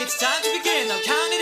It's time to begin. I'm counting.